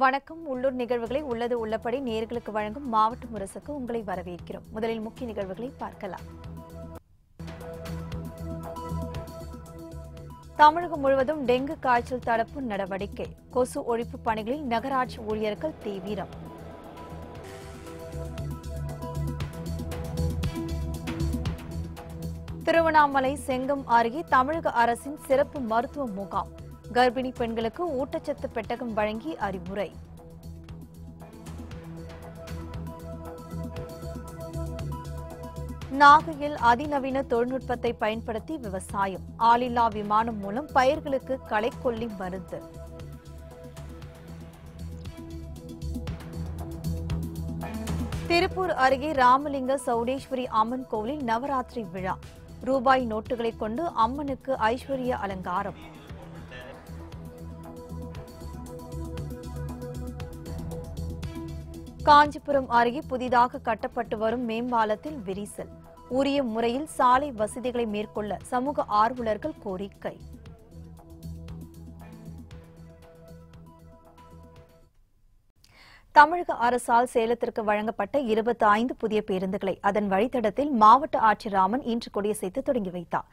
வணக்கம். உள்ளூர் நிகழ்வுகளை உள்ளது உள்ளபடி நேர்களுக்கு வழங்கும் மாவட்ட முரசுக்கு உங்களை வரவேற்கிறோம். முதலில் முக்கிய நிகழ்வுகளை பார்க்கலாம். தமிழகம் முழுவதும் டெங்கு காய்ச்சல் தடுப்பு நடவடிக்கை. கொசு ஒழிப்பு பணிகளில் நகராட்சி ஊழியர்கள் தீவிரம். திருவண்ணாமலை செங்கம் அருகே தமிழக அரசின் சிறப்பு மருத்துவ முகாம். கர்ப்பிணி பெண்களுக்கு ஊட்டச்சத்து பெட்டகம் வழங்கி அறிவுரை. நாகையில் அதிநவீன தொழில்நுட்பத்தை பயன்படுத்தி விவசாயம். ஆளில்லா விமானம் மூலம் பயிர்களுக்கு களைக்கொல்லி மருந்து. திருப்பூர் அருகே ராமலிங்க சௌடேஸ்வரி அம்மன் கோவிலில் நவராத்திரி விழா. ரூபாய் நோட்டுகளை கொண்டு அம்மனுக்கு ஐஸ்வர்ய அலங்காரம். காஞ்சிபுரம் அருகே புதிதாக கட்டப்பட்டு வரும் மேம்பாலத்தில் விரிசல். உரிய முறையில் சாலை வசதிகளை மேற்கொள்ள சமூக ஆர்வலர்கள் கோரிக்கை. தமிழக அரசால் சேலத்திற்கு வழங்கப்பட்ட இருபத்தி ஐந்து புதிய பேருந்துகளை அதன் வழித்தடத்தில் மாவட்ட ஆட்சியர் ராமன் இன்று கொடியசைத்து தொடங்கி வைத்தார்.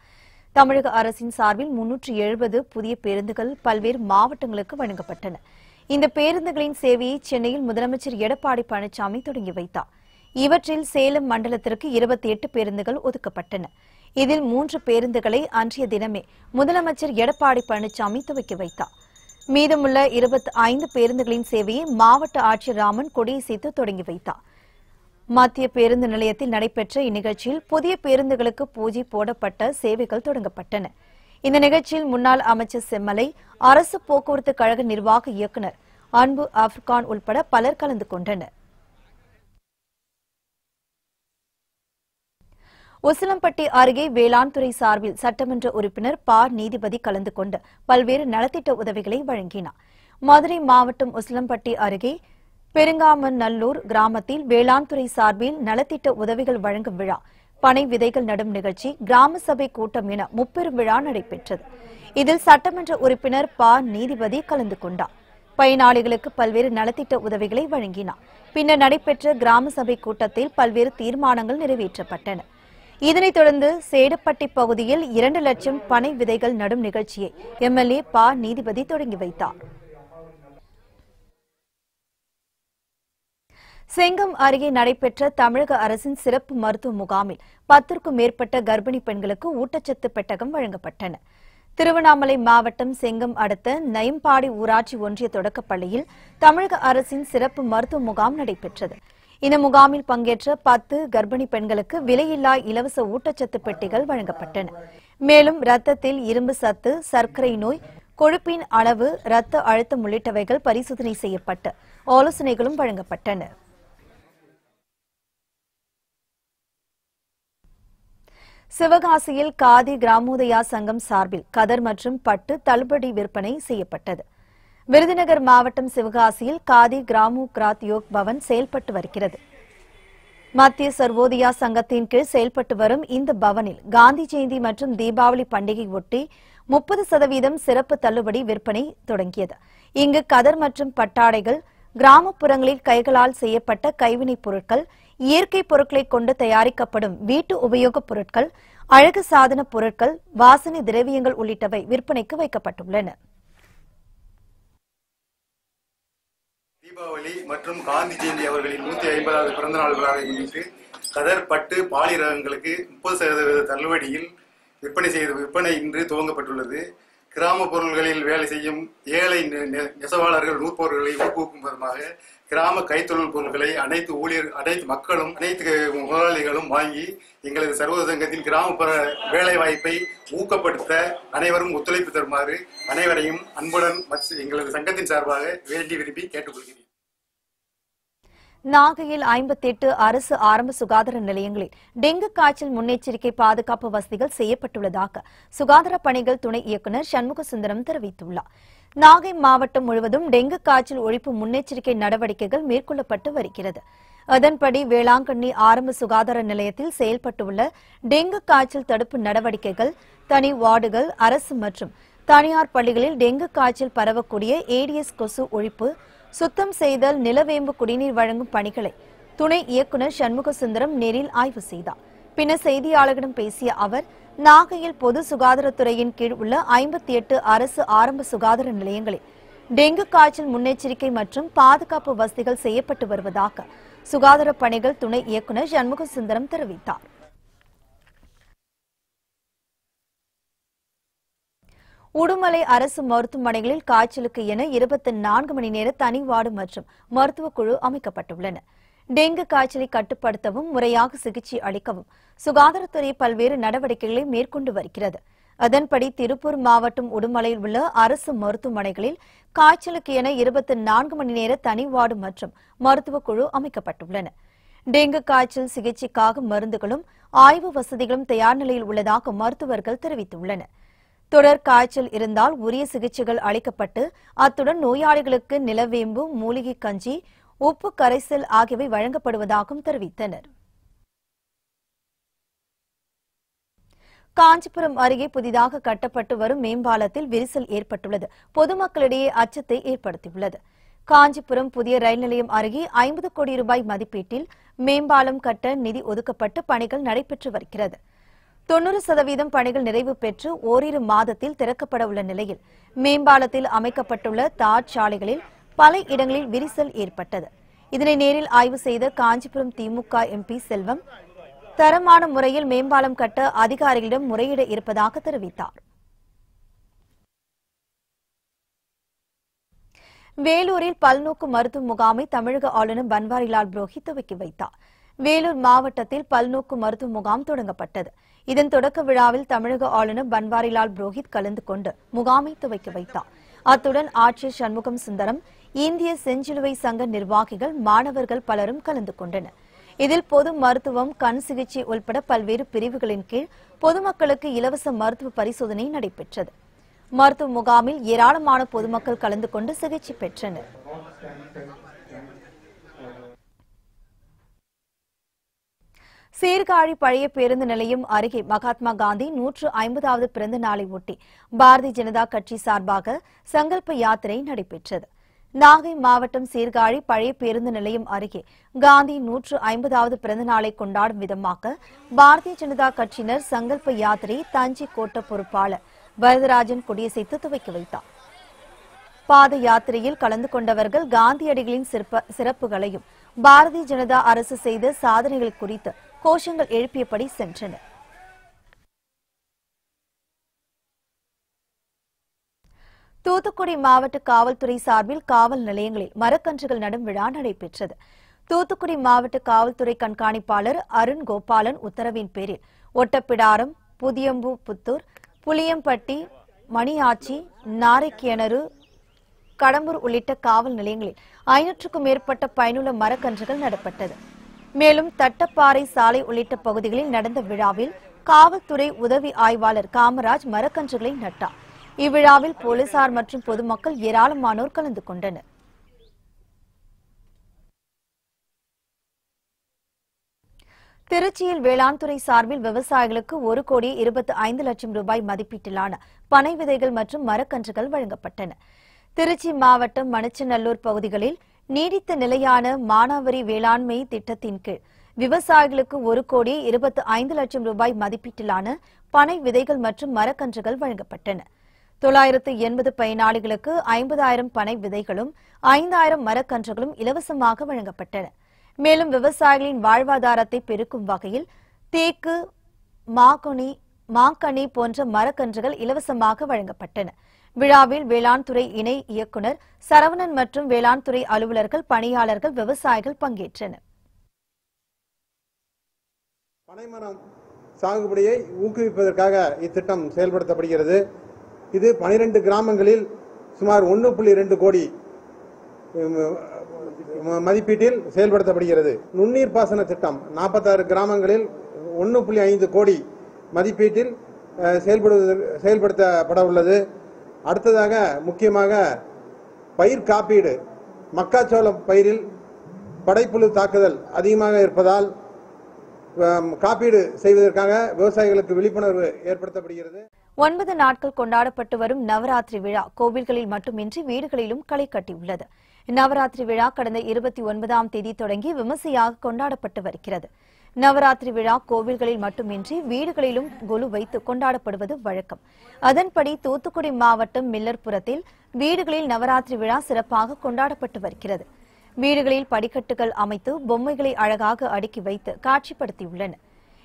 தமிழக அரசின் சார்பில் முன்னூற்று எழுபது புதிய பேருந்துகள் பல்வேறு மாவட்டங்களுக்கு வழங்கப்பட்டன. இந்த பேருந்துகளின் சேவையை சென்னையில் முதலமைச்சர் எடப்பாடி பழனிசாமி தொடங்கி வைத்தார். இவற்றில் சேலம் மண்டலத்திற்கு இருபத்தி எட்டு பேருந்துகள் ஒதுக்கப்பட்டன. இதில் மூன்று பேருந்துகளை அன்றைய தினமே முதலமைச்சர் எடப்பாடி பழனிசாமி துவக்கி வைத்தார். மீதமுள்ள இருபத்தி ஐந்து பேருந்துகளின் சேவையை மாவட்ட ஆட்சியர் ராமன் கொடியசைத்து தொடங்கி வைத்தார். மத்திய பேருந்து நிலையத்தில் நடைபெற்ற இந்நிகழ்ச்சியில் புதிய பேருந்துகளுக்கு பூஜை போடப்பட்ட சேவைகள் தொடங்கப்பட்டன. இந்த நிகழ்ச்சியில் முன்னாள் அமைச்சர் செம்மலை அரசு போக்குவரத்து கழக நிர்வாக இயக்குநர் அன்பு ஆப்கான் உள்பட பலர் கலந்து கொண்டனர். உசிலம்பட்டி அருகே வேளாண் துறை சார்பில் சட்டமன்ற உறுப்பினர் பா. நீதிபதி கலந்து கொண்டு பல்வேறு நலத்திட்ட உதவிகளை வழங்கினார். மதுரை மாவட்டம் உசிலம்பட்டி அருகே பெருங்காமநல்லூர் கிராமத்தில் வேளாண் துறை சார்பில் நலத்திட்ட உதவிகள் வழங்கும் விழா பனை விதைகள் நடும் நிகழ்ச்சி கிராம சபை கூட்டம் என முப்பெரும் விழா நடைபெற்றது. இதில் சட்டமன்ற உறுப்பினர் ப. நீதிபதி கலந்து கொண்டார். பயனாளிகளுக்கு பல்வேறு நலத்திட்ட உதவிகளை வழங்கினார். பின்னர் நடைபெற்ற கிராம சபை கூட்டத்தில் பல்வேறு தீர்மானங்கள் நிறைவேற்றப்பட்டன. இதனைத் தொடர்ந்து சேடப்பட்டி பகுதியில் இரண்டு லட்சம் பனை விதைகள் நடும் நிகழ்ச்சியை எம்எல்ஏ ப. நீதிபதி தொடங்கி வைத்தார். செங்கம் அருகே நடைபெற்ற தமிழக அரசின் சிறப்பு மருத்துவ முகாமில் பத்திற்கும் மேற்பட்ட கர்ப்பிணி பெண்களுக்கு ஊட்டச்சத்து பெட்டகம் வழங்கப்பட்டன. திருவண்ணாமலை மாவட்டம் செங்கம் அடுத்த நயம்பாடி ஊராட்சி ஒன்றிய தொடக்கப்பள்ளியில் தமிழக அரசின் சிறப்பு மருத்துவ முகாம் நடைபெற்றது. இந்த முகாமில் பங்கேற்ற பத்து கர்ப்பிணி பெண்களுக்கு விலையில்லா இலவச ஊட்டச்சத்து பெட்டிகள் வழங்கப்பட்டன. மேலும் ரத்தத்தில் இரும்பு சத்து சர்க்கரை நோய் கொழுப்பின் அளவு இரத்த அழுத்தம் உள்ளிட்டவைகள் பரிசோதனை செய்யப்பட்டு ஆலோசனைகளும் வழங்கப்பட்டன. சிவகாசியில் காதி கிராமோதயா சங்கம் சார்பில் கதர் மற்றும் பட்டு தள்ளுபடி விற்பனை செய்யப்பட்டது. விருதுநகர் மாவட்டம் சிவகாசியில் காதி கிராமு கிராத் யோக் பவன் செயல்பட்டு வருகிறது. மத்திய சர்வோதயா சங்கத்தின் கீழ் செயல்பட்டு வரும் இந்த பவனில் காந்தி ஜெயந்தி மற்றும் தீபாவளி பண்டிகை ஒட்டி முப்பது சதவீதம் சிறப்பு தள்ளுபடி விற்பனை தொடங்கியது. இங்கு கதர் மற்றும் பட்டாடைகள் கிராமப்புறங்களில் கைகளால் செய்யப்பட்ட கைவினைப் பொருட்கள் இயற்கை பொருட்களை கொண்டு தயாரிக்கப்படும் வீட்டு உபயோகப் பொருட்கள் அழகு சாதன பொருட்கள் வாசனை திரவியங்கள் உள்ளிட்டவை விற்பனைக்கு வைக்கப்பட்டுள்ளன. தீபாவளி மற்றும் காந்தி ஜெயந்தி அவர்களின் நூத்தி ஐம்பதாவது பிறந்த நாள் விழாவை முன்னிட்டு கதர் பட்டு பாலி ரகங்களுக்கு முப்பது சதவீத தள்ளுபடியில் விற்பனை செய்து விற்பனை இன்று துவங்கப்பட்டுள்ளது. கிராம பொருள்களில் வேலை செய்யும் ஏழை நெ- நெசவாளர்கள் நூற்பவர்களை ஊக்குவிக்கும் விதமாக கிராம கைத்தொழில் பொருட்களை அனைத்து ஊழியர் அனைத்து மக்களும் அனைத்து முதலாளிகளும் வாங்கி எங்களது சர்வ சங்கத்தின் கிராமப்புற வேலை வாய்ப்பை ஊக்கப்படுத்த அனைவரும் ஒத்துழைப்பு தருமாறு அனைவரையும் அன்புடன் எங்களது சங்கத்தின் சார்பாக வேண்டி விரும்பி கேட்டுக்கொள்கிறேன். நாகையில் ஐம்பத்தி எட்டு அரசு ஆரம்ப சுகாதார நிலையங்களில் டெங்கு காய்ச்சல் முன்னெச்சரிக்கை பாதுகாப்பு வசதிகள் செய்யப்பட்டுள்ளதாக சுகாதார பணிகள் துணை இயக்குநர் சண்முக சுந்தரம் தெரிவித்துள்ளார். நாகை மாவட்டம் முழுவதும் டெங்கு காய்ச்சல் ஒழிப்பு முன்னெச்சரிக்கை நடவடிக்கைகள் மேற்கொள்ளப்பட்டு வருகிறது. அதன்படி வேளாங்கண்ணி ஆரம்ப சுகாதார நிலையத்தில் செயல்பட்டுள்ள டெங்கு காய்ச்சல் தடுப்பு நடவடிக்கைகள் தனி வார்டுகள் அரசு மற்றும் தனியார் பள்ளிகளில் டெங்கு காய்ச்சல் பரவக்கூடிய ஏடிஎஸ் கொசு ஒழிப்பு சுத்தம் செய்தல் நிலவேம்பு குடிநீர் வழங்கும் பணிகளை துணை இயக்குநர் சண்முக சுந்தரம் நேரில் ஆய்வு செய்தார். பின்னர் செய்தியாளர்களிடம் பேசிய அவர் நாகையில் பொது சுகாதாரத்துறையின் கீழ் உள்ள ஐம்பத்தி எட்டு அரசு ஆரம்ப சுகாதார நிலையங்களில் டெங்கு காய்ச்சல் முன்னெச்சரிக்கை மற்றும் பாதுகாப்பு வசதிகள் செய்யப்பட்டு வருவதாக சுகாதார பணிகள் துணை இயக்குநர் சண்முக சுந்தரம் தெரிவித்தார். உடுமலை அரசு மருத்துவமனைகளில் காய்ச்சலுக்கு என இருபத்தி நான்கு மணி நேர தனி வார்டு மற்றும் மருத்துவக்குழு அமைக்கப்பட்டுள்ளன. டெங்கு காய்ச்சலை கட்டுப்படுத்தவும் முறையாக சிகிச்சை அளிக்கவும் சுகாதாரத்துறை பல்வேறு நடவடிக்கைகளை மேற்கொண்டு வருகிறது. அதன்படி திருப்பூர் மாவட்டம் உடுமலையில் உள்ள அரசு மருத்துவமனைகளில் காய்ச்சலுக்கு என இருபத்தி நான்கு மணி நேர தனி வார்டு மற்றும் மருத்துவக் குழு அமைக்கப்பட்டுள்ளன. டெங்கு காய்ச்சல் சிகிச்சைக்காக மருந்துகளும் ஆய்வு வசதிகளும் தயார் நிலையில் உள்ளதாக மருத்துவர்கள் தெரிவித்துள்ளனர். தொடர் காய்ச்சல் இருந்தால் உரிய சிகிச்சைகள் அளிக்கப்பட்டு அத்துடன் நோயாளிகளுக்கு நிலவேம்பு மூலிகை கஞ்சி உப்பு கரைசல் ஆகியவை வழங்கப்படுவதாகவும் தெரிவித்தனர். காஞ்சிபுரம் அருகே புதிதாக கட்டப்பட்டு வரும் மேம்பாலத்தில் விரிசல் ஏற்பட்டுள்ளது. பொதுமக்களிடையே அச்சத்தை ஏற்படுத்தியுள்ளது. காஞ்சிபுரம் புதிய ரயில் நிலையம் அருகே ஐம்பது கோடி ரூபாய் மதிப்பீட்டில் மேம்பாலம் கட்ட நிதி ஒதுக்கப்பட்டு பணிகள் நடைபெற்று வருகிறது. தொன்னூறு சதவீதம் பணிகள் நிறைவு பெற்று ஓரிரு மாதத்தில் திறக்கப்பட உள்ள நிலையில் மேம்பாலத்தில் அமைக்கப்பட்டுள்ள தார் சாலைகளில் பல இடங்களில் விரிசல் ஏற்பட்டது. இதனை நேரில் ஆய்வு செய்த காஞ்சிபுரம் திமுக எம்பி செல்வம் தரமான முறையில் மேம்பாலம் கட்ட அதிகாரிகளிடம் முறையிட இருப்பதாக தெரிவித்தார். வேலூரில் பல்நோக்கு மருத்துவ முகாமை தமிழக ஆளுநர் பன்வாரிலால் புரோஹித் துவக்கி வைத்தார். வேலூர் மாவட்டத்தில் பல்நோக்கு மருத்துவ முகாம் தொடங்கப்பட்டது. இதன் தொடக்க விழாவில் தமிழக ஆளுநர் பன்வாரிலால் புரோஹித் கலந்து கொண்டு முகாமை துவக்கி வைத்தார். அத்துடன் ஆட்சியர் சண்முகம் சுந்தரம் இந்திய செஞ்சிலுவை சங்க நிர்வாகிகள் மாணவர்கள் பலரும் கலந்து கொண்டனர். இதில் பொது மருத்துவம் கண் சிகிச்சை உள்பட பல்வேறு பிரிவுகளின் கீழ் பொதுமக்களுக்கு இலவச மருத்துவ பரிசோதனை நடைபெற்றது. மருத்துவ முகாமில் ஏராளமான பொதுமக்கள் கலந்து கொண்டு சிகிச்சை பெற்றனர். சீர்காழி பழைய பேருந்து நிலையம் அருகே மகாத்மா காந்தி நூற்று ஐம்பதாவது பிறந்த நாளை ஒட்டி பாரதிய ஜனதா கட்சி சார்பாக சங்கல்ப யாத்திரை நடைபெற்றது. நாகை மாவட்டம் சீர்காழி பழைய பேருந்து நிலையம் அருகே காந்தி நூற்று ஐம்பதாவது பிறந்த நாளை கொண்டாடும் விதமாக பாரதிய ஜனதா கட்சியினர் சங்கல்ப யாத்திரை தஞ்சை கோட்ட பொறுப்பாளர் வரதராஜன் கொடியசைத்து துவக்கி வைத்தார். பாத யாத்திரையில் கலந்து கொண்டவர்கள் காந்தியடிகளின் சிறப்புகளையும் பாரதிய ஜனதா அரசு செய்த சாதனைகள் குறித்து கோஷங்கள் எழுப்பியபடி சென்றனர். தூத்துக்குடி மாவட்ட காவல்துறை சார்பில் காவல் நிலையங்களில் மரக்கன்றுகள் நடும் விழா நடைபெற்றது. தூத்துக்குடி மாவட்ட காவல்துறை கண்காணிப்பாளர் அருண் கோபாலன் உத்தரவின் பேரில் ஒட்டப்பிடாரம் புதியம்பு புத்தூர் புளியம்பட்டி மணியாச்சி நாரைக்கிணறு கடம்பூர் உள்ளிட்ட காவல் நிலையங்களில் ஐநூற்றுக்கும் மேற்பட்ட பயனுள்ள மரக்கன்றுகள் நடப்பட்டது. மேலும் தட்டப்பாறை சாலை உள்ளிட்ட பகுதிகளில் நடந்த விழாவில் காவல்துறை உதவி ஆய்வாளர் காமராஜ் மரக்கன்றுகளை நட்டார். இவ்விழாவில் போலீசார் மற்றும் பொதுமக்கள் ஏராளமானோர் கலந்து கொண்டனர். திருச்சியில் வேளாண் துறை சார்பில் விவசாயிகளுக்கு ஒரு கோடி இருபத்தி ஐந்து லட்சம் ரூபாய் மதிப்பீட்டிலான பனை விதைகள் மற்றும் மரக்கன்றுகள் வழங்கப்பட்டன. திருச்சி மாவட்டம் மணச்சநல்லூர் பகுதிகளில் நீடித்த நிலையான மானாவரி வேளாண்மை திட்டத்தின் கீழ் விவசாயிகளுக்கு ஒரு கோடி இருபத்தி ஐந்து லட்சம் ரூபாய் மதிப்பீட்டிலான பனை விதைகள் மற்றும் மரக்கன்றுகள் வழங்கப்பட்டன. தொள்ளாயிரத்து எண்பது பயனாளிகளுக்கு ஐம்பதாயிரம் பனை விதைகளும் ஐந்தாயிரம் மரக்கன்றுகளும் இலவசமாக வழங்கப்பட்டன. மேலும் விவசாயிகளின் வாழ்வாதாரத்தை பெருக்கும் வகையில் தேக்கு மாக்கனி மாங்கனி போன்ற மரக்கன்றுகள் இலவசமாக வழங்கப்பட்டன. விழாவில் வேளாண் துறை இணை இயக்குநர் சரவணன் மற்றும் வேளாண் துறை அலுவலர்கள் பணியாளர்கள் விவசாயிகள் பங்கேற்றனர். பனைமரம் சாகுபடியை ஊக்குவிப்பதற்காக இத்திட்டம் செயல்படுத்தப்படுகிறது. இது 12 கிராமங்களில் சுமார் ஒன்று புள்ளி ரெண்டு கோடி மதிப்பீட்டில் செயல்படுத்தப்படுகிறது. நுண்ணீர் பாசன திட்டம் நாற்பத்தாறு கிராமங்களில் ஒன்று புள்ளி ஐந்து கோடி மதிப்பீட்டில் செயல்படுவதற்கு செயல்படுத்தப்பட உள்ளது அடுத்ததாக முக்கியமாக பயிர் காப்பீடு மக்காச்சோளம் பயிரில் படைப்புழு தாக்குதல் அதிகமாக இருப்பதால் காப்பீடு செய்வதற்காக விவசாயிகளுக்கு விழிப்புணர்வு ஏற்படுத்தப்படுகிறது. ஒன்பது நாட்கள் கொண்டாடப்பட்டு வரும் நவராத்திரி விழா கோவில்களில் மட்டுமின்றி வீடுகளிலும் களை கட்டியுள்ளது. நவராத்திரி விழா கடந்த இருபத்தி ஒன்பதாம் தேதி தொடங்கி விமர்சையாக கொண்டாடப்பட்டு வருகிறது. நவராத்திரி விழா கோவில்களில் மட்டுமின்றி வீடுகளிலும் கொலு வைத்து கொண்டாடப்படுவது வழக்கம். அதன்படி தூத்துக்குடி மாவட்டம் மில்லர்புரத்தில் வீடுகளில் நவராத்திரி விழா சிறப்பாக கொண்டாடப்பட்டு வருகிறது. வீடுகளில் படிக்கட்டுகள் அமைத்து பொம்மைகளை அழகாக அடுக்கி வைத்து காட்சிப்படுத்தியுள்ளன.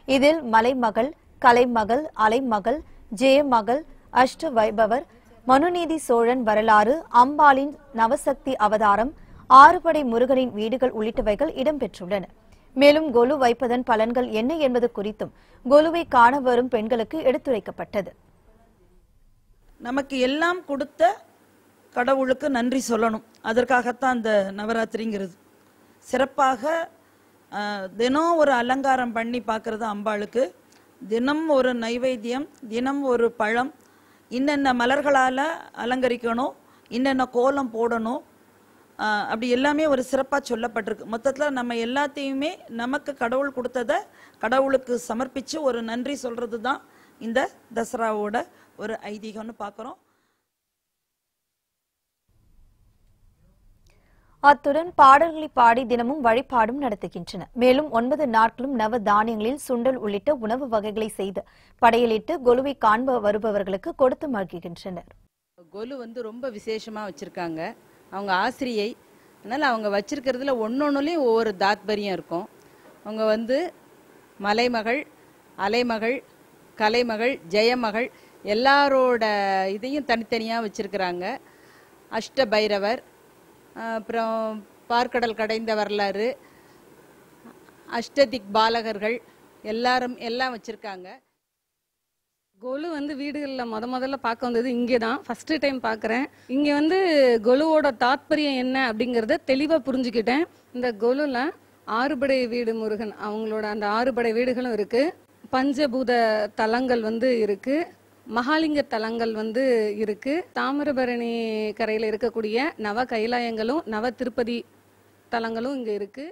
இதில் மலைமகள் கலைமகள் அலைமகள் ஜெயமகள் அஷ்ட வைபவர் மனுநீதி சோழன் வரலாறு அம்பாளின் நவசக்தி அவதாரம் ஆறுபடை முருகனின் வீடுகள் உள்ளிட்டவைகள் இடம்பெற்றுள்ளன. மேலும் கொலு வைப்பதன் பலன்கள் என்ன என்பது குறித்தும் கொலுவை காண வரும் பெண்களுக்கு எடுத்துரைக்கப்பட்டது. நமக்கு எல்லாம் கொடுத்த கடவுளுக்கு நன்றி சொல்லணும். அதற்காகத்தான் அந்த நவராத்திரிங்கிறது. சிறப்பாக தினம் ஒரு அலங்காரம் பண்ணி பார்க்கறது அம்பாளுக்கு. தினம் ஒரு நைவேத்தியம் தினம் ஒரு பழம் இன்னென்ன மலர்களால் அலங்கரிக்கணும் இன்னென்ன கோலம் போடணும் அப்படி எல்லாமே ஒரு சிறப்பாக சொல்லப்பட்டிருக்கு. மொத்தத்தில் நம்ம எல்லாத்தையுமே நமக்கு கடவுள் கொடுத்ததை கடவுளுக்கு சமர்ப்பித்து ஒரு நன்றி சொல்கிறது தான் இந்த தசராவோட ஒரு ஐதீகம்னு பார்க்குறோம். அத்துடன் பாடல்களை பாடி தினமும் வழிபாடும் நடத்துகின்றன. மேலும் ஒன்பது நாட்களும் நவ தானியங்களில் சுண்டல் உள்ளிட்ட உணவு வகைகளை செய்து படையலிட்டு கொலுவை காண்ப வருபவர்களுக்கு கொடுத்து மகிழ்கின்றனர். கொலு வந்து ரொம்ப விசேஷமா வச்சிருக்காங்க. அவங்க ஆசிரியை. அதனால அவங்க வச்சிருக்கிறதுல ஒன்னொன்னுலயும் ஒவ்வொரு தாத்பரியம் இருக்கும். அவங்க வந்து மலைமகள் அலைமகள் கலைமகள் ஜெயமகள் எல்லாரோட இதையும் தனித்தனியாக வச்சிருக்கிறாங்க. அஷ்ட பைரவர் அப்புறம் பார்க்கடல் கடைந்த வரலாறு அஷ்டதிக் பாலகர்கள் எல்லாரும் எல்லாம் வச்சுருக்காங்க. கொலு வந்து வீடுகளில் முத முதல்ல பார்க்க வந்தது இங்கே தான் ஃபஸ்ட்டு டைம் பார்க்குறேன். இங்கே வந்து கொலுவோட தாத்பரியம் என்ன அப்படிங்கிறத தெளிவாக புரிஞ்சுக்கிட்டேன். இந்த கொலுவில் ஆறுபடை வீடு முருகன் அவங்களோட அந்த ஆறுபடை வீடுகளும் இருக்குது பஞ்சபூத தலங்கள் வந்து இருக்குது மகாலிங்க தலங்கள் வந்து இருக்கு. தாமிரபரணி கரையில் இருக்கக்கூடிய நவ கைலாயங்களும் நவ திருப்பதி தலங்களும் இங்கே இருக்கு.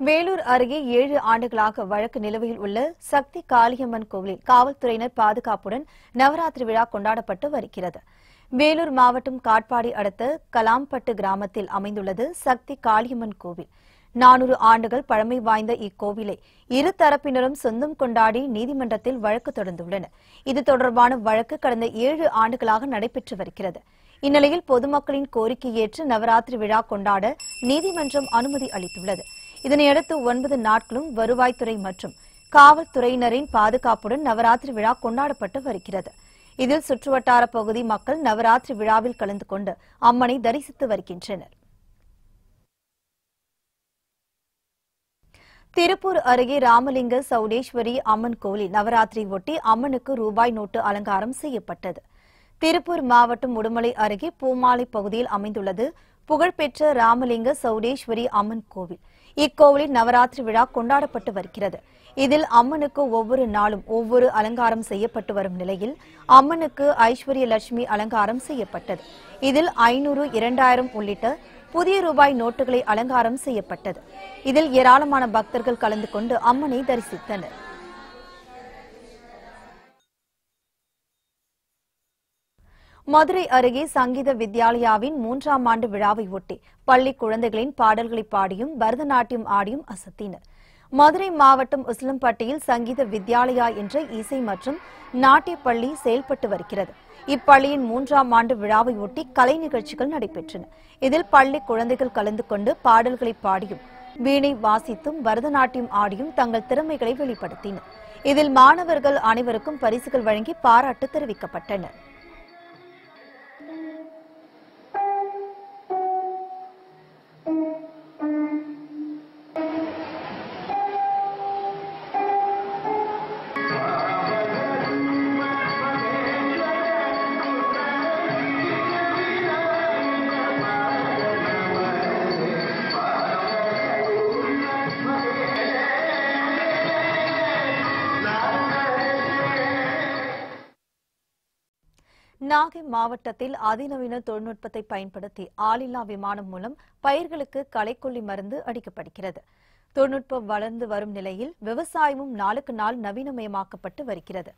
வேலூர் அருகே ஏழு ஆண்டுகளாக வழக்கு நிலுவையில் உள்ள சக்தி காளியம்மன் கோவிலில் காவல்துறையினர் பாதுகாப்புடன் நவராத்திரி விழா கொண்டாடப்பட்டு வருகிறது. வேலூர் மாவட்டம் காட்பாடி அடுத்த கலாம்பட்டு கிராமத்தில் அமைந்துள்ளது சக்தி காளியம்மன் கோவில். நானூறு ஆண்டுகள் பழமை வாய்ந்த இக்கோவிலை இரு தரப்பினரும் சொந்தம் கொண்டாடி நீதிமன்றத்தில் வழக்கு தொடர்ந்துள்ளனர். இது தொடர்பான வழக்கு கடந்த ஏழு ஆண்டுகளாக நடைபெற்று வருகிறது. இந்நிலையில் பொதுமக்களின் கோரிக்கை ஏற்று நவராத்திரி விழா கொண்டாட நீதிமன்றம் அனுமதி அளித்துள்ளது. இதனையடுத்து ஒன்பது நாட்களும் வருவாய்த்துறை மற்றும் காவல்துறையினரின் பாதுகாப்புடன் நவராத்திரி விழா கொண்டாடப்பட்டு வருகிறது. இதில் சுற்றுவட்டார பகுதி மக்கள் நவராத்திரி விழாவில் கலந்து கொண்டு அம்மனை தரிசித்து வருகின்றனர். திருப்பூர் அருகே ராமலிங்க சௌடேஸ்வரி அம்மன் கோவில் நவராத்திரி ஒட்டி அம்மனுக்கு ரூபாய் நோட்டு அலங்காரம் செய்யப்பட்டது. திருப்பூர் மாவட்டம் உடுமலை அருகே பூமாலை பகுதியில் அமைந்துள்ளது புகழ்பெற்ற ராமலிங்க சௌடேஸ்வரி அம்மன் கோவில். இக்கோவிலில் நவராத்திரி விழா கொண்டாடப்பட்டு வருகிறது. இதில் அம்மனுக்கு ஒவ்வொரு நாளும் ஒவ்வொரு அலங்காரம் செய்யப்பட்டு வரும் நிலையில் அம்மனுக்கு ஐஸ்வர்ய லட்சுமி அலங்காரம் செய்யப்பட்டது. இதில் ஐநூறு இரண்டாயிரம் உள்ளிட்ட புதிய ரூபாய் நோட்டுகளை அலங்காரம் செய்யப்பட்டது. இதில் ஏராளமான பக்தர்கள் கலந்து கொண்டு அம்மனை தரிசித்தனர். மதுரை அருகே சங்கீத வித்யாலயாவின் மூன்றாம் ஆண்டு விழாவை ஒட்டி பள்ளி குழந்தைகளின் பாடல்களை பாடியும் பரதநாட்டியம் ஆடியும் அசத்தினர். மதுரை மாவட்டம் உசிலம்பட்டியில் சங்கீத வித்யாலயா என்ற இசை மற்றும் நாட்டிய பள்ளி செயல்பட்டு வருகிறது. இப்பள்ளியின் மூன்றாம் ஆண்டு விழாவையொட்டி கலை நிகழ்ச்சிகள் நடைபெற்றன. இதில் பள்ளி குழந்தைகள் கலந்து கொண்டு பாடல்களை பாடியும் வீணை வாசித்தும் பரதநாட்டியம் ஆடியும் தங்கள் திறமைகளை வெளிப்படுத்தினர். இதில் மாணவர்கள் அனைவருக்கும் பரிசுகள் வழங்கி பாராட்டு தெரிவிக்கப்பட்டனர். மாவட்டத்தில் அதிநவீன தொழில்நுட்பத்தை பயன்படுத்தி ஆளில்லா விமானம் மூலம் பயிர்களுக்கு களைக்கொல்லி மருந்து அடிக்கப்படுகிறது. தொழில்நுட்பம் வளர்ந்து வரும் நிலையில் விவசாயமும் நாளுக்கு நாள் நவீனமயமாக்கப்பட்டு வருகிறது.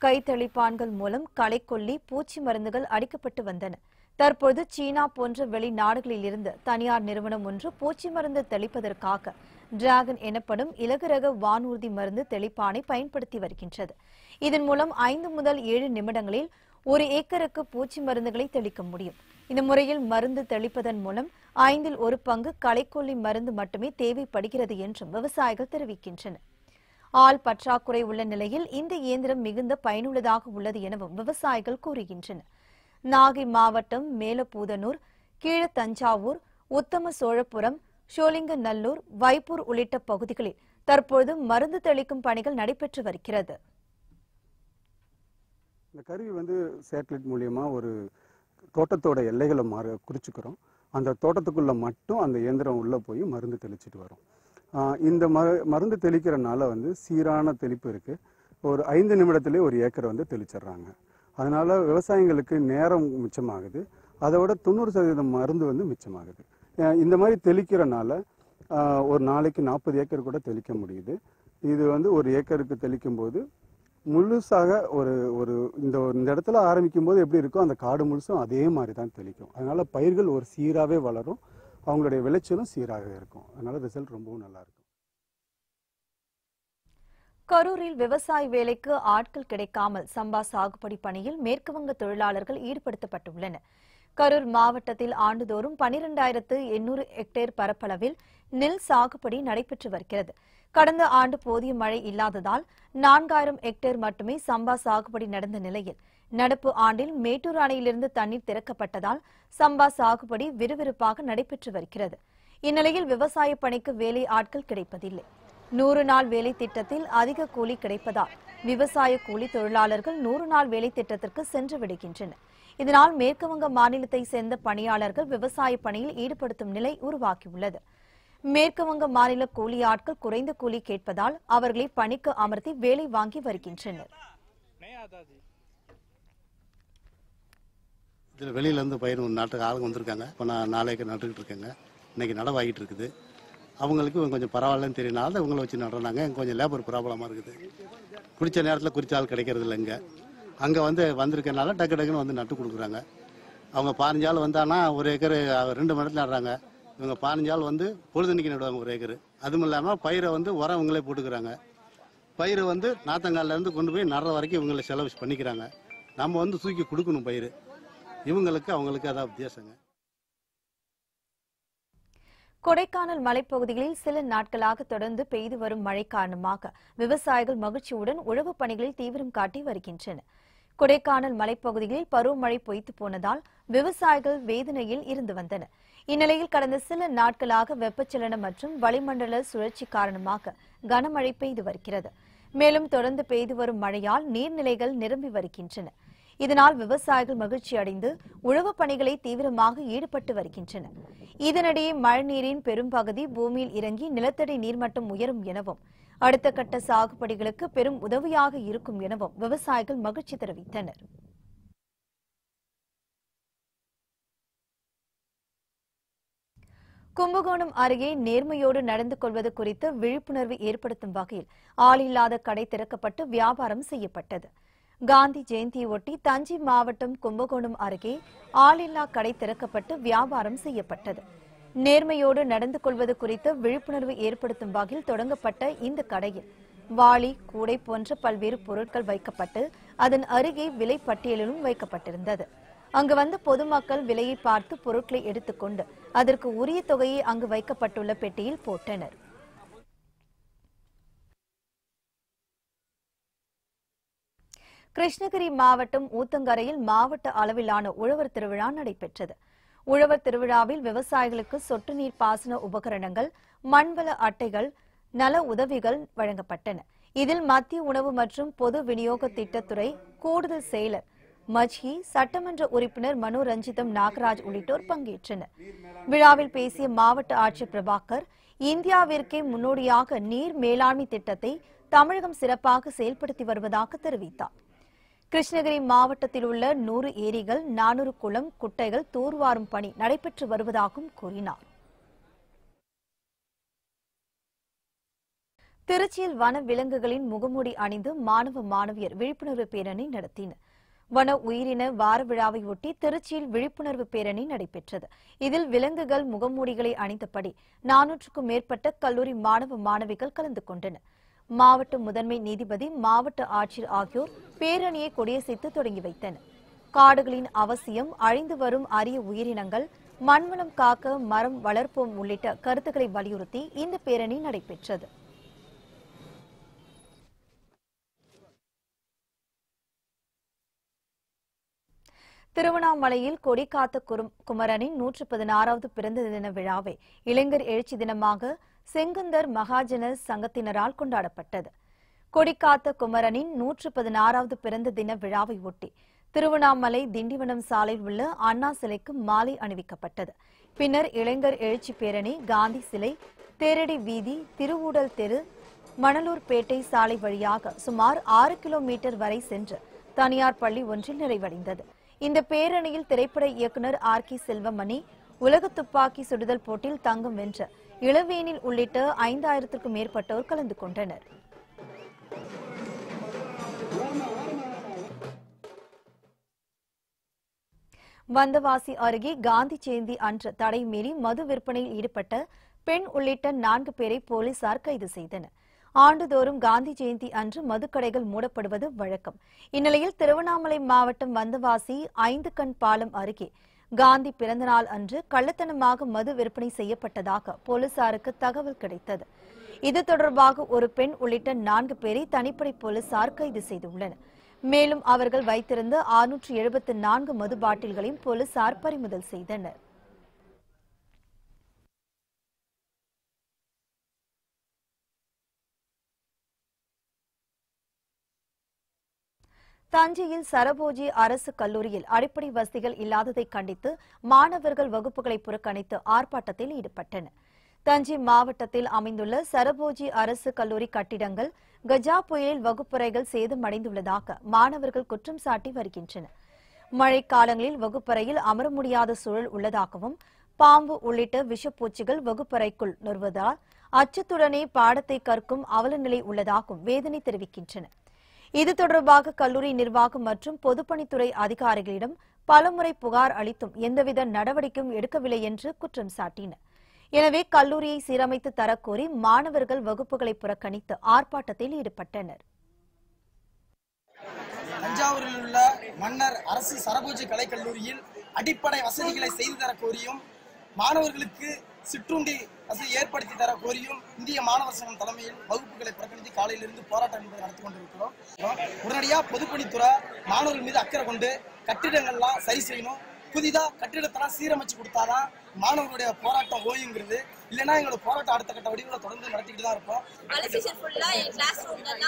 கைத்தெளிப்பான்கள் மூலம் களைக்கொல்லி பூச்சி மருந்துகள் அடிக்கப்பட்டு வந்தன. தற்போது சீனா போன்ற வெளிநாடுகளில் இருந்து தனியார் நிறுவனம் ஒன்று பூச்சி மருந்து தெளிப்பதற்காக டிராகன் எனப்படும் இலகுரக வானூர்தி மருந்து தெளிப்பானை பயன்படுத்தி வருகின்றது. இதன் மூலம் ஐந்து முதல் ஏழு நிமிடங்களில் ஒரு ஏக்கருக்கு பூச்சி மருந்துகளை தெளிக்க முடியும். இந்த முறையில் மருந்து தெளிப்பதன் மூலம் ஐந்தில் ஒரு பங்கு களைக்கொல்லி மருந்து மட்டுமே தேவைப்படுகிறது என்றும் விவசாயிகள் தெரிவிக்கின்றனர். ஆள் பற்றாக்குறை உள்ள நிலையில் இந்த இயந்திரம் மிகுந்த பயனுள்ளதாக உள்ளது எனவும் விவசாயிகள் கூறுகின்றனர். நாகை மாவட்டம் மேலப்பூதனூர் கீழ தஞ்சாவூர் உத்தம சோழபுரம் ஷோலிங்கநல்லூர் வைப்பூர் உள்ளிட்ட பகுதிகளில் தற்போது மருந்து தெளிக்கும் பணிகள் நடைபெற்று வருகிறது. இந்த கருவி வந்து சேட்டலைட் மூலியமாக ஒரு தோட்டத்தோட எல்லைகளை மாற குறிச்சுக்கிறோம். அந்த தோட்டத்துக்குள்ளே மட்டும் அந்த இயந்திரம் உள்ளே போய் மருந்து தெளிச்சிட்டு வரும். இந்த ம மருந்து தெளிக்கிறனால வந்து சீரான தெளிப்பு இருக்குது ஒரு ஐந்து நிமிடத்துலேயே ஒரு ஏக்கரை வந்து தெளிச்சிடுறாங்க. அதனால் விவசாயிங்களுக்கு நேரம் மிச்சமாகுது. அதோட தொண்ணூறு சதவீதம் மருந்து வந்து மிச்சமாகுது. இந்த மாதிரி தெளிக்கிறனால ஒரு நாளைக்கு நாற்பது ஏக்கர் கூட தெளிக்க முடியுது. இது வந்து ஒரு ஏக்கருக்கு தெளிக்கும் போது முழுசாக ஒரு ஒரு இந்த இந்த இடத்துல ஆரம்பிக்கும் போது எப்படி இருக்கோ அந்த காடு முழுசும் அதே மாதிரி தான் தெளிக்கும். அதனால பயிர்கள் ஒரு சீராகவே வளரும் அவங்களுடைய விளைச்சலும் சீராக இருக்கும். அதனால ரிசல்ட் ரொம்பவும் நல்லா இருக்கும். கரூரில் விவசாய வேலைக்கு ஆட்கள் கிடைக்காமல் சம்பா சாகுபடி பணியில் மேற்குவங்க தொழிலாளர்கள் ஈடுபடுத்தப்பட்டுள்ளனர். கரூர் மாவட்டத்தில் ஆண்டுதோறும் பனிரெண்டாயிரத்து எண்ணூறு ஹெக்டேர் பரப்பளவில் நெல் சாகுபடி நடைபெற்று வருகிறது. கடந்த ஆண்டு போதிய மழை இல்லாததால் நான்காயிரம் ஹெக்டேர் மட்டுமே சம்பா சாகுபடி நடந்த நிலையில் நடப்பு ஆண்டில் மேட்டூர் அணையிலிருந்து தண்ணீர் திறக்கப்பட்டதால் சம்பா சாகுபடி விறுவிறுப்பாக நடைபெற்று வருகிறது. இந்நிலையில் விவசாய பணிக்கு வேலை ஆட்கள் கிடைப்பதில்லை. நூறு நாள் வேலை திட்டத்தில் அதிக கூலி கிடைப்பதால் விவசாய கூலி தொழிலாளர்கள் நூறு நாள் வேலை திட்டத்திற்கு சென்று விடுகின்றனர். இதனால் மேற்குவங்க மாநிலத்தை சேர்ந்த பணியாளர்கள் விவசாய பணியில் ஈடுபடுத்தும் நிலை உருவாகியுள்ளது. மேற்குவங்க மாநில கூலி ஆட்கள் குறைந்த கூலி கேட்பதால் அவர்களை பணிக்கு அமர்த்தி வேலை வாங்கி வருகின்றனர். இதில் வெளியிலேருந்து பயிர் நாட்டுக்கு ஆளுங்க வந்திருக்காங்க. இப்போ நான் நாலு ஏக்கர் நட்டுக்கிட்டு இருக்கேங்க. இன்னைக்கு நடவாகிட்டு இருக்குது. அவங்களுக்கு இவங்க கொஞ்சம் பரவாயில்லன்னு தெரியினால தான் இவங்களை வச்சு நடுறாங்க. இங்க கொஞ்சம் லேபர் ப்ராப்ளமாக இருக்குது. குறித்த நேரத்தில் குறித்த ஆள் கிடைக்கிறது இல்லைங்க அங்கே வந்து வந்திருக்கனால டக்கு டக்குன்னு வந்து நட்டு கொடுக்குறாங்க. அவங்க பதினஞ்சு ஆள் வந்தானா ஒரு ஏக்கர் ரெண்டு மணி நேரத்தில் நடுறாங்க. இவங்க பதினஞ்சு வந்து பொழுதுனிக்கு நடுவாங்க ஒரு ஏக்கர். அதுவும் இல்லாமல் பயிரை வந்து உரம் இவங்களே போட்டுக்கிறாங்க. பயிரை வந்து நாத்தங்கால்லேருந்து கொண்டு போய் நடுற வரைக்கும் இவங்களை செலவு பண்ணிக்கிறாங்க. நம்ம வந்து தூக்கி கொடுக்கணும் பயிர். இவங்களுக்கு அவங்களுக்கு அதான் வித்தியாசங்க கொடைக்கானல் மலைப்பகுதிகளில் சில நாட்களாக தொடர்ந்து பெய்து வரும் மழை காரணமாக விவசாயிகள் மகிழ்ச்சியுடன் உழவுப் பணிகளில் தீவிரம் காட்டி வருகின்றனர். கொடைக்கானல் மலைப்பகுதிகளில் பருவமழை பொய்த்து போனதால் விவசாயிகள் வேதனையில் இருந்து வந்தனர். இந்நிலையில் கடந்த சில நாட்களாக வெப்பச்சலனம் மற்றும் வளிமண்டல சுழற்சி காரணமாக கனமழை பெய்து வருகிறது. மேலும் தொடர்ந்து பெய்து வரும் மழையால் நீர்நிலைகள் நிரம்பி வருகின்றன. இதனால் விவசாயிகள் மகிழ்ச்சி அடைந்து உழவுப் பணிகளை தீவிரமாக ஈடுபட்டு வருகின்றனர். இதனிடையே மழைநீரின் பெரும்பகுதி பூமியில் இறங்கி நிலத்தடி நீர்மட்டம் உயரும் எனவும் அடுத்த கட்ட சாகுபடிகளுக்கு பெரும் உதவியாக இருக்கும் எனவும் விவசாயிகள் மகிழ்ச்சி தெரிவித்தனர். கும்பகோணம் அருகே நேர்மையோடு நடந்து கொள்வது குறித்து விழிப்புணர்வு ஏற்படுத்தும் வகையில் ஆளில்லாத கடை திறக்கப்பட்டு வியாபாரம் செய்யப்பட்டது. காந்தி ஜெயந்தியொட்டி தஞ்சை மாவட்டம் கும்பகோணம் அருகே ஆளில்லா கடை திறக்கப்பட்டு வியாபாரம் செய்யப்பட்டது. நேர்மையோடு நடந்து கொள்வது குறித்து விழிப்புணர்வு ஏற்படுத்தும் வகையில் தொடங்கப்பட்ட இந்த கடையில் வாளி கூடை போன்ற பல்வேறு பொருட்கள் வைக்கப்பட்டு அதன் அருகே விலை பட்டியலிலும் வைக்கப்பட்டிருந்தது. அங்கு வந்த பொதுமக்கள் விலையை பார்த்து பொருட்களை எடுத்துக்கொண்டு அதற்கு உரிய தொகையை அங்கு வைக்கப்பட்டுள்ள பெட்டியில் போட்டனர். கிருஷ்ணகிரி மாவட்டம் ஊத்தங்கரையில் மாவட்ட அளவிலான உழவர் திருவிழா நடைபெற்றது. உழவர் திருவிழாவில் விவசாயிகளுக்கு சொட்டு நீர் பாசன உபகரணங்கள் மண்வள அட்டைகள் நல உதவிகள் வழங்கப்பட்டன. இதில் மத்திய உணவு மற்றும் பொது விநியோக திட்டத்துறை கூடுதல் செயலர் மஜ்ஹி சட்டமன்ற உறுப்பினர் மனு ரஞ்சிதம் நாகராஜ் உள்ளிட்டோர் பங்கேற்றனர். விழாவில் பேசிய மாவட்ட ஆட்சியர் பிரபாகர் இந்தியாவிற்கே முன்னோடியாக நீர் மேலாண்மை திட்டத்தை தமிழகம் சிறப்பாக செயல்படுத்தி வருவதாக தெரிவித்தார். கிருஷ்ணகிரி மாவட்டத்தில் உள்ள நூறு ஏரிகள் நானூறு குளம் குட்டைகள் தூர்வாரும் பணி நடைபெற்று வருவதாகவும் கூறினார். திருச்சியில் வன விலங்குகளின் முகமூடி அணிந்து மாணவ மாணவியர் விழிப்புணர்வு பேரணி நடத்தினர். வன உயிரின வார விழாவை ஒட்டி திருச்சியில் விழிப்புணர்வு பேரணி நடைபெற்றது. இதில் விலங்குகள் முகமூடிகளை அணிந்தபடி நானூற்றுக்கும் மேற்பட்ட கல்லூரி மாணவ மாணவிகள் கலந்து கொண்டனர். மாவட்ட முதன்மை நீதிபதி மாவட்ட ஆட்சியர் ஆகியோர் பேரணியை கொடியசைத்து தொடங்கி வைத்தனர். காடுகளின் அவசியம் அழிந்து வரும் அரிய உயிரினங்கள் மண்வளம் காக்க மரம் வளர்ப்போம் உள்ளிட்ட கருத்துக்களை வலியுறுத்தி இந்த பேரணி நடைபெற்றது. திருவண்ணாமலையில் கொடிக்காத்த குரும்- குமரனின் நூற்று பதினாறாவது பிறந்த தின விழாவை இளைஞர் எழுச்சி தினமாக செங்குந்தர் மகாஜன சங்கத்தினரால் கொண்டாடப்பட்டது. கொடிக்காத்த குமரனின் நூற்று பதினாறாவது பிறந்த தின விழாவை ஒட்டி திருவண்ணாமலை திண்டிவனம் சாலையில் உள்ள அண்ணா சிலைக்கு மாலை அணிவிக்கப்பட்டது. பின்னர் இளைஞர் எழுச்சி பேரணி காந்தி சிலை தேரடி வீதி திருவூடல் தெரு மணலூர்பேட்டை சாலை வழியாக சுமார் ஆறு கிலோமீட்டர் வரை சென்று தனியார் பள்ளி ஒன்றில் நிறைவடைந்தது. இந்த பேரணியில் திரைப்பட இயக்குனர் ஆர் கே செல்வமணி உலக துப்பாக்கி சுடுதல் போட்டியில் தங்கம் வென்ற இளவேனில் உள்ளிட்ட ஐந்தாயிரத்திற்கும் மேற்பட்டோர் கலந்து கொண்டனர். வந்தவாசி அருகே காந்தி ஜெயந்தி அன்று தடை மீறி மது விற்பனையில் ஈடுபட்ட பெண் உள்ளிட்ட நான்கு பேரை போலீசார் கைது செய்தனர். ஆண்டுதோறும் காந்தி ஜெயந்தி அன்று மதுக்கடைகள் மூடப்படுவது வழக்கம். இந்நிலையில் திருவண்ணாமலை மாவட்டம் வந்தவாசி ஐந்து கண் பாலம் அருகே காந்தி பிறந்தநாள் அன்று கள்ளத்தனமாக மது விற்பனை செய்யப்பட்டதாக போலீசாருக்கு தகவல் கிடைத்தது. இது தொடர்பாக ஒரு பெண் உள்ளிட்ட நான்கு பேரை தனிப்படை போலீசார் கைது செய்துள்ளனர். மேலும் அவர்கள் வைத்திருந்த ஆறுநூற்று எழுபத்து நான்கு மது பாட்டில்களையும் போலீசார் பறிமுதல் செய்தனர். தஞ்சையில் சரபோஜி அரசு கல்லூரியில் அடிப்படை வசதிகள் இல்லாததை கண்டித்து மாணவர்கள் வகுப்புகளை புறக்கணித்து ஆர்ப்பாட்டத்தில் ஈடுபட்டனர். தஞ்சை மாவட்டத்தில் அமைந்துள்ள சரபோஜி அரசு கல்லூரி கட்டிடங்கள் கஜா புயலில் வகுப்பறைகள் சேதமடைந்துள்ளதாக மாணவர்கள் குற்றம் சாட்டி வருகின்றனர். மழைக்காலங்களில் வகுப்பறையில் அமர முடியாத சூழல் உள்ளதாகவும் பாம்பு உள்ளிட்ட விஷப்பூச்சிகள் வகுப்பறைக்குள் நுறுவதால் அச்சத்துடனே பாடத்தை கற்கும் அவலநிலை உள்ளதாகவும் வேதனை தெரிவிக்கின்றனர். இது தொடர்பாக கல்லூரி நிர்வாகம் மற்றும் பொதுப்பணித்துறை அதிகாரிகளிடம் பலமுறை புகார் அளித்தும் எந்தவித நடவடிக்கையும் எடுக்கவில்லை என்று குற்றம் சாட்டினர் எனவே கல்லூரியை சீரமைத்து தரக்கோரி மாணவர்கள் வகுப்புகளை புறக்கணித்து ஆர்ப்பாட்டத்தில் ஈடுபட்டனர். தஞ்சாவூரில் உள்ள மன்னர் அரசு சரபூஜை கலைக்கல்லூரியில் அடிப்படை வசதிகளை செய்து தர கோரியும் மாணவர்களுக்கு சிற்றுண்டி வசதி ஏற்படுத்தி தர கோரியும் இந்திய மாணவர் சங்கம் தலைமையில் வகுப்புகளை புறக்கணித்து காலையிலிருந்து போராட்டம் என்பதை நடத்தி கொண்டிருக்கிறோம். உடனடியாக பொதுப்பணித்துறை மாணவர்கள் மீது அக்கறை கொண்டு கட்டிடங்கள்லாம் சரி செய்யணும். புதிதா கட்டிடத்தெல்லாம் சீரமைச்சு கொடுத்தாதான் மாணவர்களுடைய போராட்டம் ஓயுங்கிறது. இல்லைன்னா எங்களோட போராட்டம் அடுத்த கட்ட வடிவில் தொடர்ந்து நடத்திக்கிட்டு தான் இருப்போம். மலை ஃபுல்லாக என் கிளாஸ் ரூம்லாம்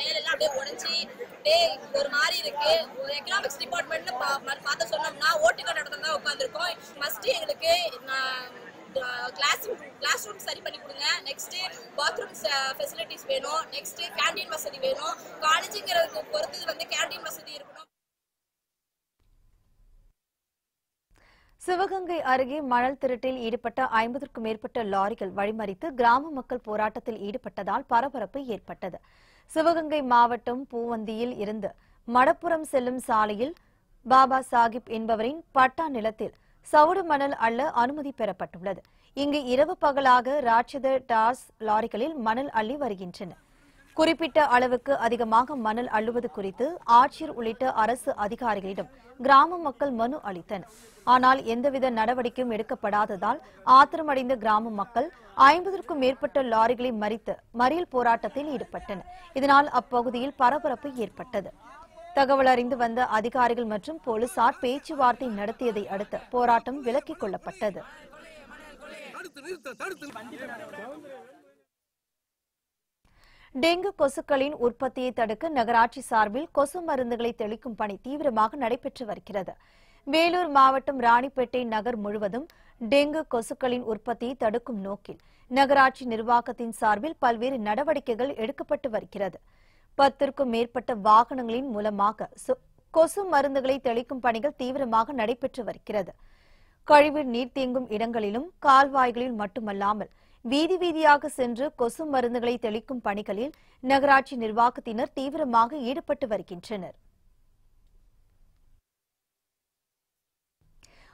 மேலெல்லாம் அப்படியே உடைஞ்சி அப்படியே ஒரு மாதிரி இருக்கு. ஒரு எக்கனாமிக்ஸ் டிபார்ட்மெண்ட்னு பார்த்து சொன்னோம்னா ஓட்டு கட்டடத்துல தான் உட்காந்துருக்கோம் ஃபஸ்ட்டு எங்களுக்கு கிளாஸ் கிளாஸ் ரூம் சரி பண்ணி கொடுங்க. நெக்ஸ்ட் பாத்ரூம் ஃபெசிலிட்டிஸ் வேணும். நெக்ஸ்ட் கேண்டீன் வசதி வேணும். காலேஜுங்கிறது பொறுத்து வந்து கேண்டீன் வசதி இருக்கணும். சிவகங்கை அருகே மணல் திருட்டில் ஈடுபட்ட ஐம்பதற்கும் மேற்பட்ட லாரிகள் வழிமறித்து கிராம மக்கள் போராட்டத்தில் ஈடுபட்டதால் பரபரப்பு ஏற்பட்டது. சிவகங்கை மாவட்டம் பூவந்தியில் இருந்து மடப்புறம் செல்லும் சாலையில் பாபா சாஹிப் என்பவரின் பட்டா நிலத்தில் சவுடு மணல் அள்ள அனுமதி பெறப்பட்டுள்ளது. இங்கு இரவு பகலாக ராட்சத டாஸ் லாரிகளில் மணல் அள்ளி வருகின்றன. குறிப்பிட்ட அளவுக்கு அதிகமாக மணல் அள்ளுவது குறித்து ஆட்சியர் உள்ளிட்ட அரசு அதிகாரிகளிடம் கிராம மக்கள் மனு அளித்தனர். ஆனால் எந்தவித நடவடிக்கையும் எடுக்கப்படாததால் ஆத்திரமடைந்த கிராம மக்கள் ஐம்பதற்கும் மேற்பட்ட லாரிகளை மறித்து மறியல் போராட்டத்தில் ஈடுபட்டனர். இதனால் அப்பகுதியில் பரபரப்பு ஏற்பட்டது. தகவல் அறிந்து வந்த அதிகாரிகள் மற்றும் போலீசார் பேச்சுவார்த்தை நடத்தியதை அடுத்து போராட்டம் விலக்கிக் கொள்ளப்பட்டது. டெங்கு கொசுக்களின் உற்பத்தியை தடுக்க நகராட்சி சார்பில் கொசு மருந்துகளை தெளிக்கும் பணி தீவிரமாக நடைபெற்று வருகிறது. வேலூர் மாவட்டம் ராணிப்பேட்டை நகர் முழுவதும் டெங்கு கொசுக்களின் உற்பத்தியை தடுக்கும் நோக்கில் நகராட்சி நிர்வாகத்தின் சார்பில் பல்வேறு நடவடிக்கைகள் எடுக்கப்பட்டு வருகிறது. பத்திற்கும் மேற்பட்ட வாகனங்களின் மூலமாக கொசு மருந்துகளை தெளிக்கும் பணிகள் தீவிரமாக நடைபெற்று வருகிறது. கழிவு நீர் தேங்கும் இடங்களிலும் கால்வாய்களில் மட்டுமல்லாமல் வீதி வீதியாக சென்று கொசு மருந்துகளை தெளிக்கும் பணிகளில் நகராட்சி நிர்வாகத்தினர் தீவிரமாக ஈடுபட்டு வருகின்றனர்.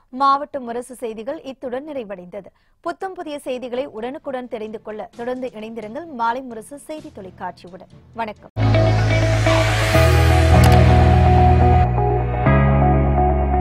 மாவட்ட முரசு செய்திகள் இத்துடன் நிறைவடைந்தது. புத்தம் புதிய செய்திகளை உடனுக்குடன் தெரிந்து கொள்ள தொடர்ந்து இணைந்திருங்கள். மாலை முரசு செய்தி தொலைக்காட்சியுடன். வணக்கம்.